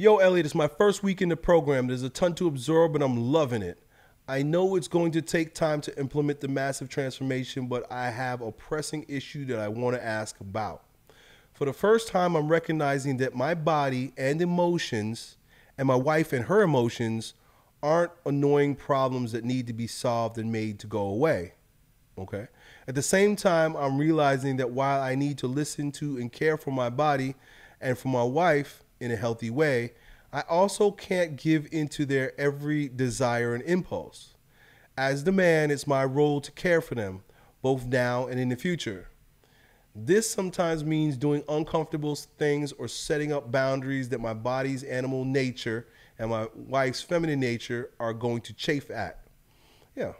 Yo, Elliott, it's my first week in the program. There's a ton to absorb, and I'm loving it. I know it's going to take time to implement the massive transformation, but I have a pressing issue that I want to ask about. For the first time, I'm recognizing that my body and emotions, and my wife and her emotions, aren't annoying problems that need to be solved and made to go away. Okay? At the same time, I'm realizing that while I need to listen to and care for my body and for my wife, in a healthy way, I also can't give into their every desire and impulse. As the man, it's my role to care for them, both now and in the future. This sometimes means doing uncomfortable things or setting up boundaries that my body's animal nature and my wife's feminine nature are going to chafe at. Yeah.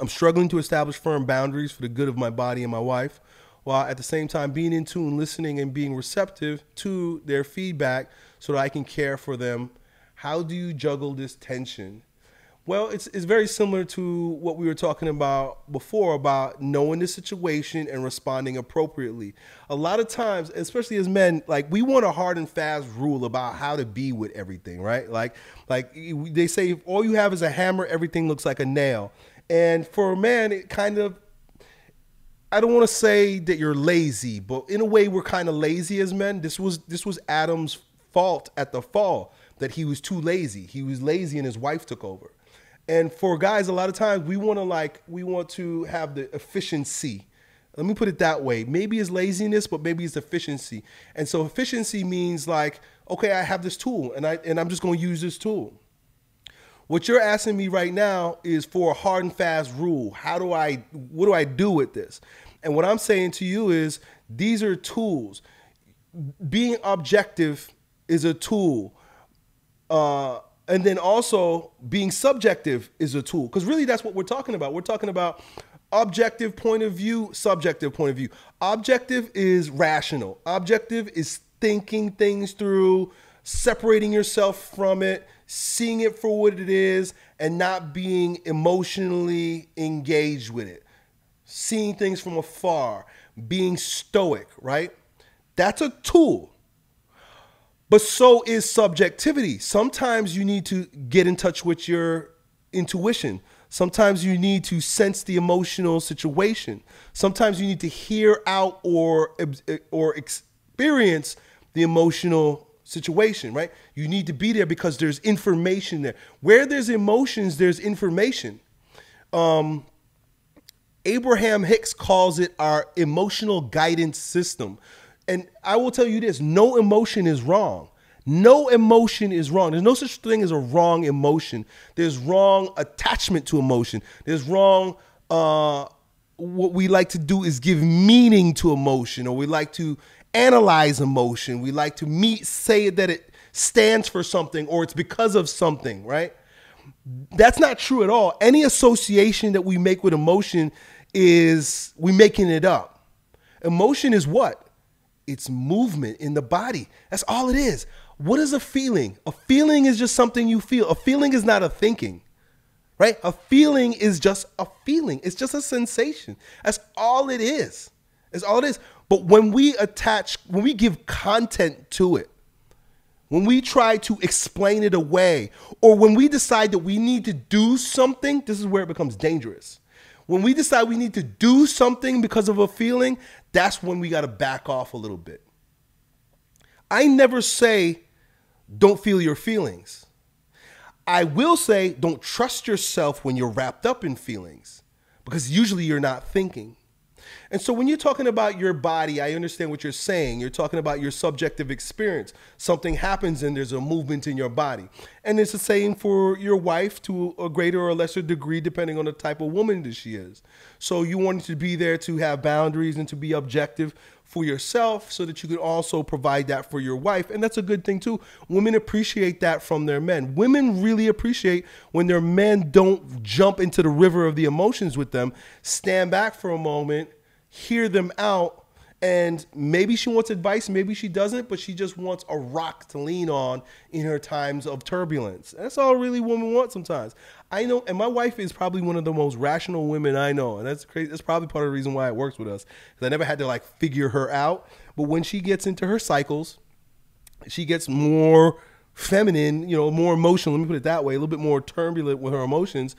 I'm struggling to establish firm boundaries for the good of my body and my wife while at the same time being in tune, listening, and being receptive to their feedback so that I can care for them. How do you juggle this tension? Well, it's, it's very similar to what we were talking about before about knowing the situation and responding appropriately. A lot of times, especially as men, like we want a hard and fast rule about how to be with everything, right? Like, like they say, if all you have is a hammer, everything looks like a nail. And for a man, it kind of I don't want to say that you're lazy, but in a way we're kind of lazy as men. This was this was Adam's fault at the fall that he was too lazy. He was lazy and his wife took over. And for guys a lot of times we want to like we want to have the efficiency. Let me put it that way. Maybe it's laziness, but maybe it's efficiency. And so efficiency means like, okay, I have this tool and I and I'm just going to use this tool. What you're asking me right now is for a hard and fast rule. How do I, what do I do with this? And what I'm saying to you is these are tools. Being objective is a tool. Uh, and then also being subjective is a tool. Because really that's what we're talking about. We're talking about objective point of view, subjective point of view. Objective is rational, objective is thinking things through, separating yourself from it seeing it for what it is and not being emotionally engaged with it. Seeing things from afar, being stoic, right? That's a tool. But so is subjectivity. Sometimes you need to get in touch with your intuition. Sometimes you need to sense the emotional situation. Sometimes you need to hear out or or experience the emotional situation, right? You need to be there because there's information there. Where there's emotions, there's information. Um, Abraham Hicks calls it our emotional guidance system. And I will tell you this no emotion is wrong. No emotion is wrong. There's no such thing as a wrong emotion. There's wrong attachment to emotion. There's wrong, uh, what we like to do is give meaning to emotion, or we like to analyze emotion. We like to meet, say that it stands for something or it's because of something, right? That's not true at all. Any association that we make with emotion is we making it up. Emotion is what? It's movement in the body. That's all it is. What is a feeling? A feeling is just something you feel. A feeling is not a thinking, right? A feeling is just a feeling. It's just a sensation. That's all it is. It's all it is. But when we attach, when we give content to it, when we try to explain it away, or when we decide that we need to do something, this is where it becomes dangerous. When we decide we need to do something because of a feeling, that's when we got to back off a little bit. I never say, don't feel your feelings. I will say, don't trust yourself when you're wrapped up in feelings because usually you're not thinking. And so when you're talking about your body, I understand what you're saying. You're talking about your subjective experience. Something happens and there's a movement in your body. And it's the same for your wife to a greater or lesser degree, depending on the type of woman that she is. So you want to be there to have boundaries and to be objective for yourself so that you can also provide that for your wife. And that's a good thing too. Women appreciate that from their men. Women really appreciate when their men don't jump into the river of the emotions with them, stand back for a moment hear them out. And maybe she wants advice, maybe she doesn't, but she just wants a rock to lean on in her times of turbulence. That's all really women want sometimes. I know, and my wife is probably one of the most rational women I know, and that's crazy. That's probably part of the reason why it works with us. Because I never had to like figure her out. But when she gets into her cycles, she gets more feminine, you know, more emotional. Let me put it that way, a little bit more turbulent with her emotions.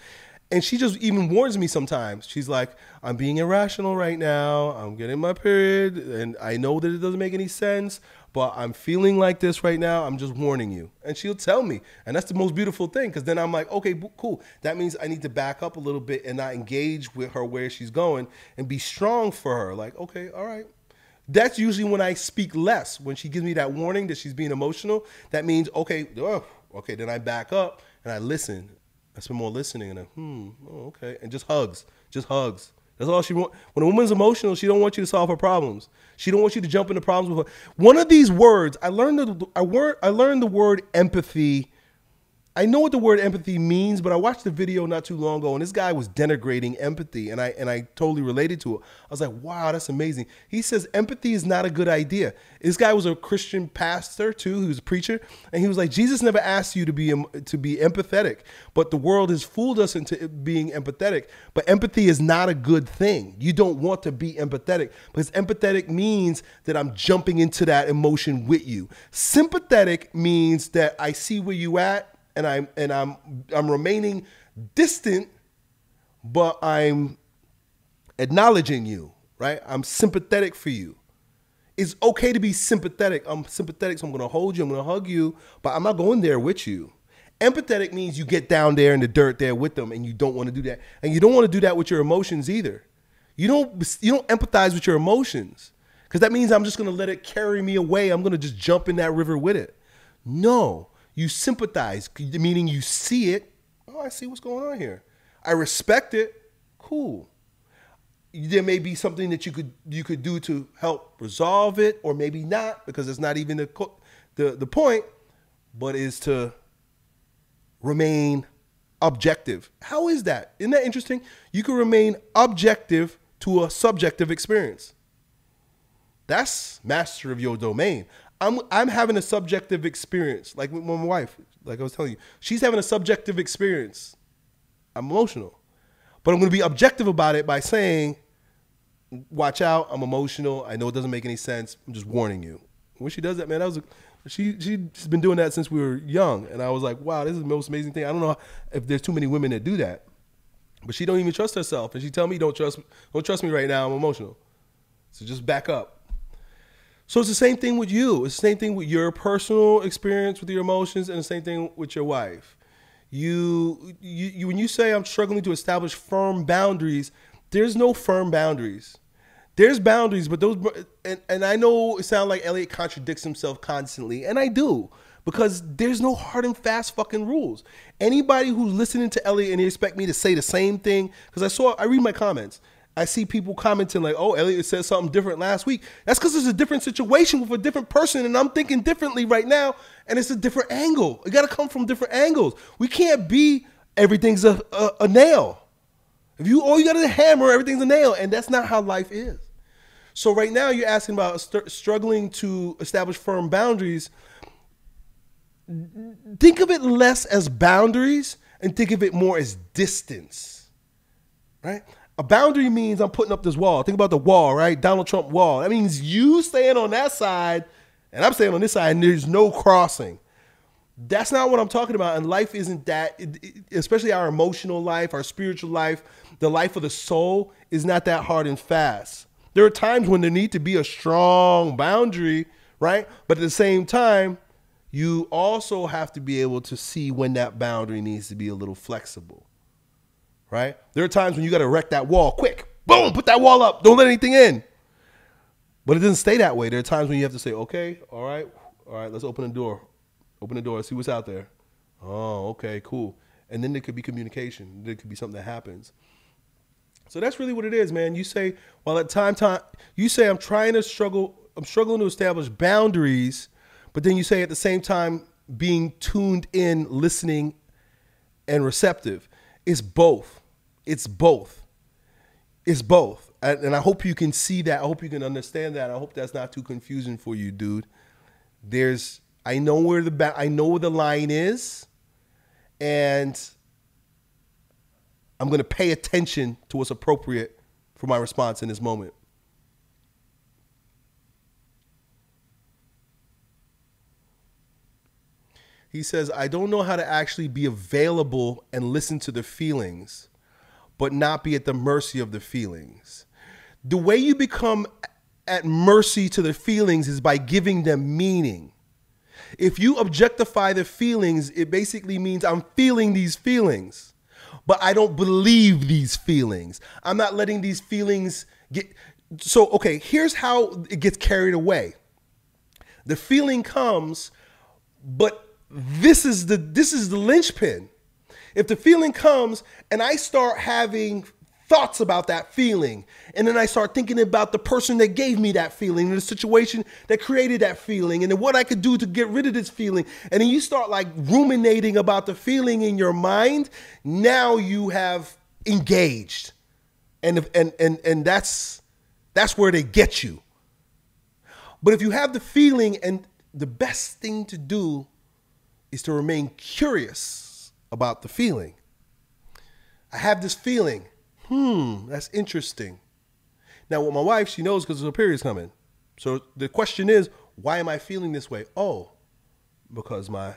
And she just even warns me sometimes. She's like, I'm being irrational right now. I'm getting my period. And I know that it doesn't make any sense, but I'm feeling like this right now. I'm just warning you. And she'll tell me. And that's the most beautiful thing because then I'm like, okay, cool. That means I need to back up a little bit and not engage with her where she's going and be strong for her. Like, okay, all right. That's usually when I speak less. When she gives me that warning that she's being emotional, that means, okay, oh, okay, then I back up and I listen I spend more listening and hmm, oh, okay, and just hugs, just hugs. That's all she want. When a woman's emotional, she don't want you to solve her problems. She don't want you to jump into problems with her. One of these words, I learned the I, word, I learned the word empathy I know what the word empathy means, but I watched the video not too long ago, and this guy was denigrating empathy, and I and I totally related to it. I was like, "Wow, that's amazing." He says empathy is not a good idea. This guy was a Christian pastor too, he was a preacher, and he was like, "Jesus never asked you to be to be empathetic, but the world has fooled us into being empathetic. But empathy is not a good thing. You don't want to be empathetic because empathetic means that I'm jumping into that emotion with you. Sympathetic means that I see where you at." And I'm and I'm I'm remaining distant, but I'm acknowledging you, right? I'm sympathetic for you. It's okay to be sympathetic. I'm sympathetic, so I'm gonna hold you, I'm gonna hug you, but I'm not going there with you. Empathetic means you get down there in the dirt there with them and you don't want to do that. And you don't want to do that with your emotions either. You don't you don't empathize with your emotions. Because that means I'm just gonna let it carry me away. I'm gonna just jump in that river with it. No. You sympathize, meaning you see it. Oh, I see what's going on here. I respect it. Cool. There may be something that you could you could do to help resolve it, or maybe not, because it's not even the the, the point, but is to remain objective. How is that? Isn't that interesting? You can remain objective to a subjective experience. That's master of your domain. I'm I'm having a subjective experience, like with my wife. Like I was telling you, she's having a subjective experience. I'm emotional, but I'm going to be objective about it by saying, "Watch out! I'm emotional. I know it doesn't make any sense. I'm just warning you." When she does that, man, that was a, she she's been doing that since we were young, and I was like, "Wow, this is the most amazing thing." I don't know if there's too many women that do that, but she don't even trust herself, and she tell me, "Don't trust, don't trust me right now. I'm emotional." So just back up. So it's the same thing with you. It's the same thing with your personal experience with your emotions, and the same thing with your wife. You, you, you when you say I'm struggling to establish firm boundaries, there's no firm boundaries. There's boundaries, but those and, and I know it sounds like Elliott contradicts himself constantly, and I do because there's no hard and fast fucking rules. Anybody who's listening to Elliott and they expect me to say the same thing, because I saw I read my comments I see people commenting like, "Oh, Elliott said something different last week." That's because it's a different situation with a different person, and I'm thinking differently right now, and it's a different angle. It got to come from different angles. We can't be everything's a, a, a nail. If you all you got is a hammer, everything's a nail, and that's not how life is. So right now, you're asking about st- struggling to establish firm boundaries. Think of it less as boundaries and think of it more as distance. Right? A boundary means I'm putting up this wall. Think about the wall, right? Donald Trump wall. That means you staying on that side and I'm staying on this side and there's no crossing. That's not what I'm talking about. And life isn't that, especially our emotional life, our spiritual life, the life of the soul is not that hard and fast. There are times when there need to be a strong boundary, right? But at the same time, you also have to be able to see when that boundary needs to be a little flexible right? There are times when you got to wreck that wall quick. Boom, put that wall up. Don't let anything in. But it doesn't stay that way. There are times when you have to say, okay, all right, all right, let's open the door. Open the door, see what's out there. Oh, okay, cool. And then there could be communication. There could be something that happens. So that's really what it is, man. You say, well, at time time, you say I'm trying to struggle, I'm struggling to establish boundaries, but then you say at the same time being tuned in, listening, and receptive. It's both. It's both. It's both. And I hope you can see that. I hope you can understand that. I hope that's not too confusing for you, dude. There's I know where the ba- I know where the line is and I'm going to pay attention to what's appropriate for my response in this moment. He says, I don't know how to actually be available and listen to the feelings, but not be at the mercy of the feelings. The way you become at mercy to the feelings is by giving them meaning. If you objectify the feelings, it basically means I'm feeling these feelings, but I don't believe these feelings. I'm not letting these feelings get. So, okay, here's how it gets carried away. The feeling comes, but this is the this is the linchpin. If the feeling comes and I start having thoughts about that feeling, and then I start thinking about the person that gave me that feeling, and the situation that created that feeling, and then what I could do to get rid of this feeling, and then you start like ruminating about the feeling in your mind, now you have engaged. And and and and that's that's where they get you. But if you have the feeling and the best thing to do is to remain curious about the feeling. I have this feeling. Hmm, that's interesting. Now, with my wife, she knows because her period's coming. So the question is, why am I feeling this way? Oh, because my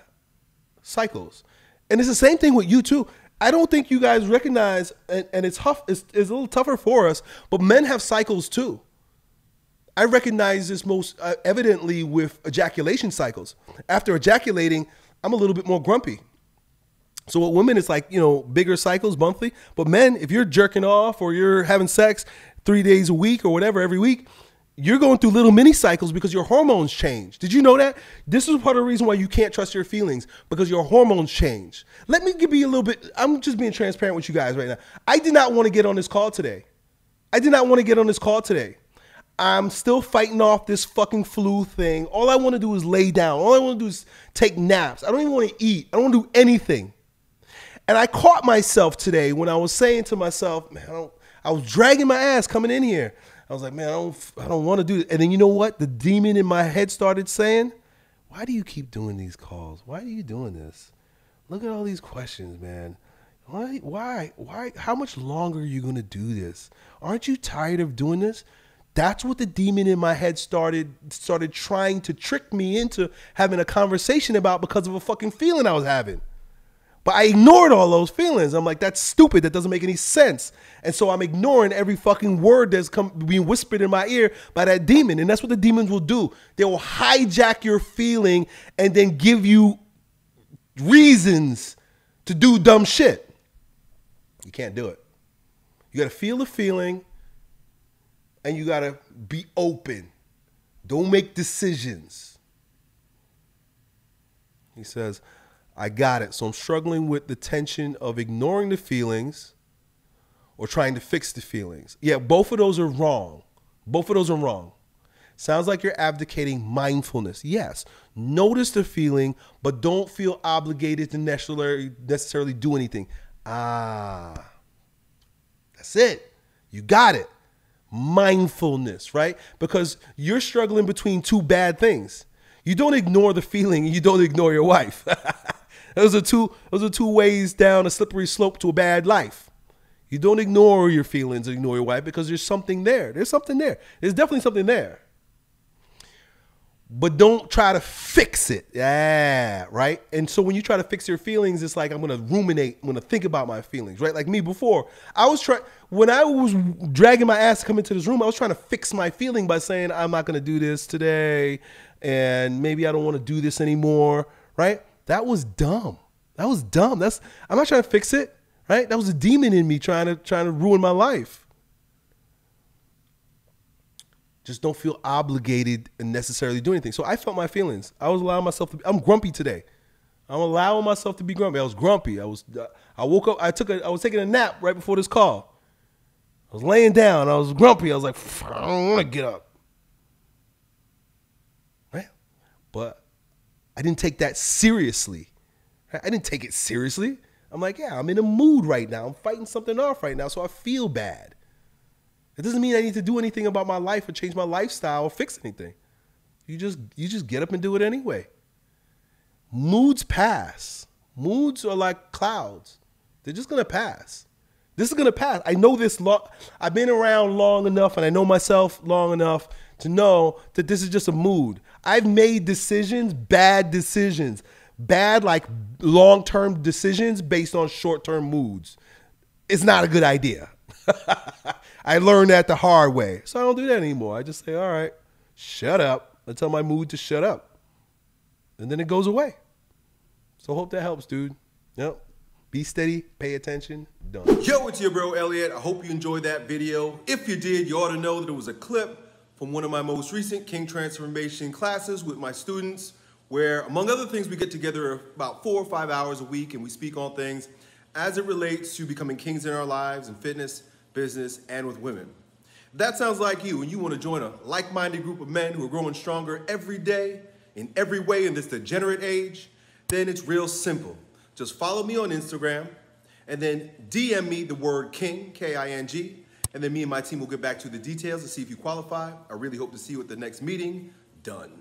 cycles. And it's the same thing with you too. I don't think you guys recognize, and, and it's tough. It's, it's a little tougher for us, but men have cycles too. I recognize this most uh, evidently with ejaculation cycles. After ejaculating, I'm a little bit more grumpy. So with women, it's like, you know, bigger cycles monthly. But men, if you're jerking off or you're having sex three days a week or whatever every week, you're going through little mini cycles because your hormones change. Did you know that? This is part of the reason why you can't trust your feelings because your hormones change. Let me give you a little bit. I'm just being transparent with you guys right now. I did not want to get on this call today. I did not want to get on this call today. I'm still fighting off this fucking flu thing. All I want to do is lay down. All I want to do is take naps. I don't even want to eat. I don't want to do anything. And I caught myself today when I was saying to myself, man, I, I was dragging my ass coming in here. I was like, man, I don't, I don't want to do it. And then you know what? The demon in my head started saying, why do you keep doing these calls? Why are you doing this? Look at all these questions, man. Why, why, why? How much longer are you going to do this? Aren't you tired of doing this? That's what the demon in my head started started trying to trick me into having a conversation about because of a fucking feeling I was having. But I ignored all those feelings. I'm like, that's stupid. That doesn't make any sense. And so I'm ignoring every fucking word that's come, being whispered in my ear by that demon. And that's what the demons will do. They will hijack your feeling and then give you reasons to do dumb shit. You can't do it. You got to feel the feeling and you got to be open. Don't make decisions. He says, I got it. So I'm struggling with the tension of ignoring the feelings or trying to fix the feelings. Yeah, both of those are wrong. Both of those are wrong. Sounds like you're abdicating mindfulness. Yes, notice the feeling, but don't feel obligated to necessarily, necessarily do anything. Ah, that's it. You got it mindfulness, right? Because you're struggling between two bad things. You don't ignore the feeling you don't ignore your wife. those are two those are two ways down a slippery slope to a bad life. You don't ignore your feelings and ignore your wife because there's something there. There's something there. There's definitely something there but don't try to fix it. Yeah, right. And so when you try to fix your feelings, it's like I'm gonna ruminate, I'm gonna think about my feelings, right? Like me before, I was trying when I was dragging my ass to come into this room, I was trying to fix my feeling by saying I'm not gonna do this today, and maybe I don't want to do this anymore, right? That was dumb. That was dumb. That's I'm not trying to fix it, right? That was a demon in me trying to trying to ruin my life. Just don't feel obligated and necessarily do anything. So I felt my feelings. I was allowing myself to. Be, I'm grumpy today. I'm allowing myself to be grumpy. I was grumpy. I was. Uh, I woke up. I took a. I was taking a nap right before this call. I was laying down. I was grumpy. I was like, I don't want to get up. Right? But I didn't take that seriously. I didn't take it seriously. I'm like, yeah, I'm in a mood right now. I'm fighting something off right now, so I feel bad. It doesn't mean I need to do anything about my life or change my lifestyle or fix anything. You just you just get up and do it anyway. Moods pass. Moods are like clouds. They're just gonna pass. This is gonna pass. I know this long. I've been around long enough, and I know myself long enough to know that this is just a mood. I've made decisions, bad decisions, bad like long-term decisions based on short-term moods It's not a good idea. I learned that the hard way. So I don't do that anymore. I just say, all right, shut up. I tell my mood to shut up. And then it goes away. So hope that helps, dude. Yep. Be steady, pay attention, done. Yo, it's your bro Elliott. I hope you enjoyed that video. If you did, you ought to know that it was a clip from one of my most recent King Transformation classes with my students, where among other things, we get together about four or five hours a week and we speak on things as it relates to becoming kings in our lives and fitness, business, and with women. If that sounds like you and you want to join a like-minded group of men who are growing stronger every day in every way in this degenerate age, then it's real simple. Just follow me on Instagram and then DM me the word King, K-I-N-G, and then me and my team will get back to the details to see if you qualify. I really hope to see you at the next meeting. Done.